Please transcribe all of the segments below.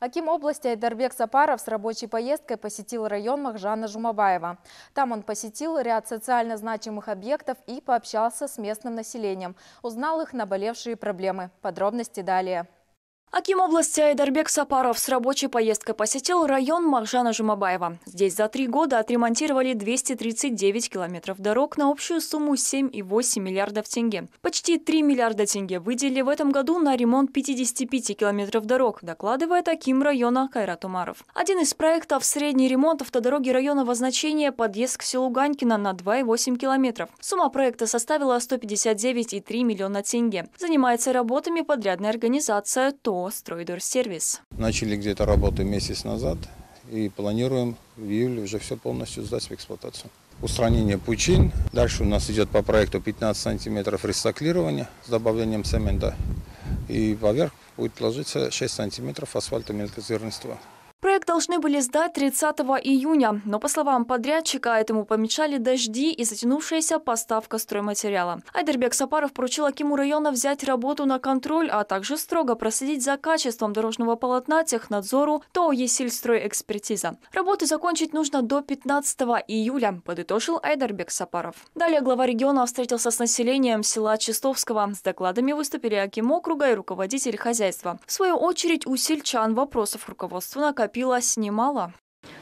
Аким области Айдарбек Сапаров с рабочей поездкой посетил район Махжана Жумабаева. Там он посетил ряд социально значимых объектов и пообщался с местным населением. Узнал их наболевшие проблемы. Подробности далее. Аким области Айдарбек Сапаров с рабочей поездкой посетил район Махжана Жумабаева. Здесь за три года отремонтировали 239 километров дорог на общую сумму 7,8 миллиардов тенге. Почти 3 миллиарда тенге выделили в этом году на ремонт 55 километров дорог, докладывает Аким района Кайрат Умаров. Один из проектов – средний ремонт автодороги районного значения подъезд к селу Ганькина на 2,8 километров. Сумма проекта составила 159,3 миллиона тенге. Занимается работами подрядная организация ТО ООО «Стройдорсервис». Начали где-то работы месяц назад и планируем в июле уже все полностью сдать в эксплуатацию. Устранение пучин. Дальше у нас идет по проекту 15 сантиметров рециклирования с добавлением цемента. И поверх будет ложиться 6 сантиметров асфальта мелкозернистого. Проект должны были сдать 30 июня, но, по словам подрядчика, этому помешали дожди и затянувшаяся поставка стройматериала. Айдербек Сапаров поручил Акиму района взять работу на контроль, а также строго проследить за качеством дорожного полотна технадзору ТО «Есильстройэкспертиза». Работы закончить нужно до 15 июля, подытожил Айдербек Сапаров. Далее глава региона встретился с населением села Чистовского. С докладами выступили Аким округа и руководитель хозяйства. В свою очередь у сельчан вопросов руководства накопилось накопилось немало.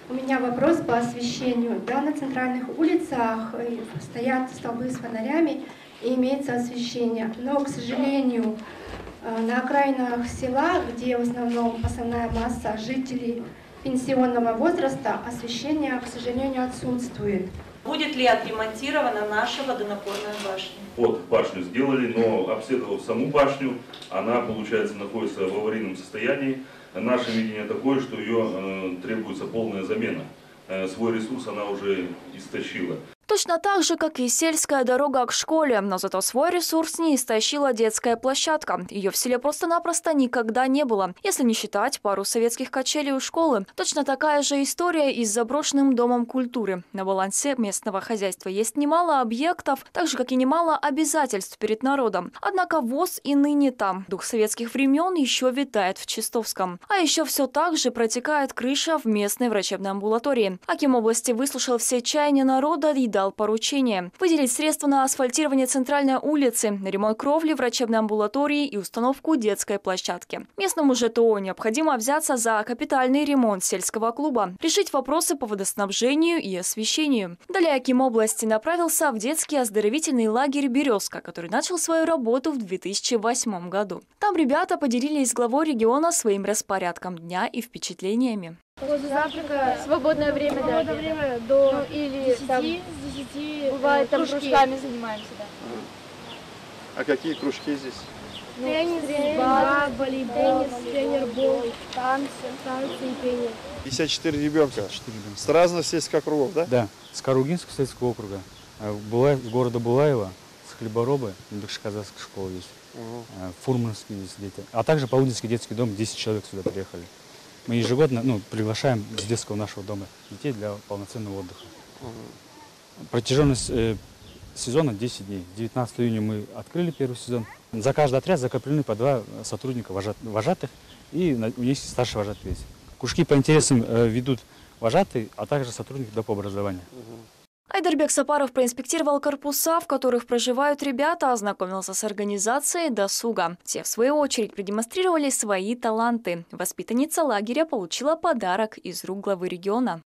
У меня вопрос по освещению. Да, на центральных улицах э, стоят столбы с фонарями и имеется освещение. Но, к сожалению, э, на окраинах села, где в основном основная масса жителей пенсионного возраста, освещение, к сожалению, отсутствует. Будет ли отремонтирована наша водонапорная башня? Вот башню сделали, но обследовав саму башню, она, получается, находится в аварийном состоянии. Наше видение такое, что ее э, требуется полная замена. Э, свой ресурс она уже истощила. Точно так же, как и сельская дорога к школе, но зато свой ресурс не истощила детская площадка. Ее в селе просто-напросто никогда не было, если не считать пару советских качелей у школы. Точно такая же история и с заброшенным домом культуры. На балансе местного хозяйства есть немало объектов, так же, как и немало обязательств перед народом. Однако ВОЗ и ныне там. Дух советских времен еще витает в Чистовском. А еще все так же протекает крыша в местной врачебной амбулатории. Аким области выслушал все чаяния народа и дал поручение выделить средства на асфальтирование центральной улицы, на ремонт кровли врачебной амбулатории и установку детской площадки. Местному ЖТО необходимо взяться за капитальный ремонт сельского клуба, решить вопросы по водоснабжению и освещению. Далее Аким области направился в детский оздоровительный лагерь «Березка», который начал свою работу в 2008 году. Там ребята поделились с главой региона своим распорядком дня и впечатлениями. После завтрака свободное время, свободное да, время до ну, или 10, там, с 10 бывает там кружки. кружками занимаемся, да. А какие кружки здесь? Ну, теннис, тренер, волейбол, тренербол, танцы, танцы и пение. 54 ребенка. 54 ребенка. С разных сельских округов, да? Да, с Каругинского сельского округа, а Булаев, города Булаева, с Хлеборобы, Докшказахская школа есть, угу. Фурманские есть дети. А также Полудинский детский дом, 10 человек сюда приехали. Мы ежегодно ну, приглашаем с детского нашего дома детей для полноценного отдыха. Протяженность э, сезона 10 дней. 19 июня мы открыли первый сезон. За каждый отряд закреплены по два сотрудника вожат, вожатых и у них старший вожатый есть. Кружки по интересам э, ведут вожатые, а также сотрудники доп. образования. Айдарбек Сапаров проинспектировал корпуса, в которых проживают ребята, ознакомился с организацией досуга. Те, в свою очередь, продемонстрировали свои таланты. Воспитанница лагеря получила подарок из рук главы региона.